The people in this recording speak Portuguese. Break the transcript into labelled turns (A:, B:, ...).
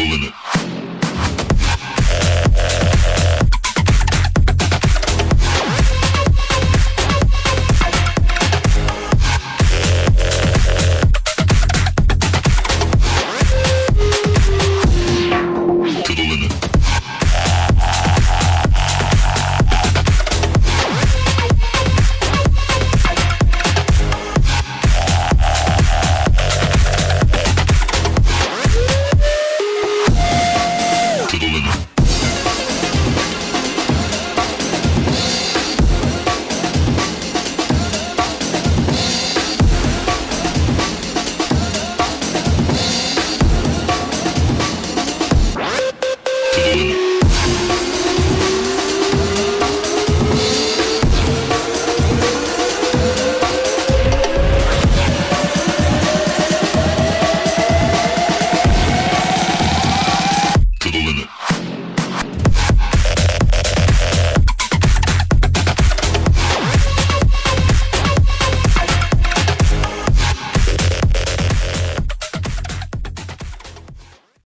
A: the limit.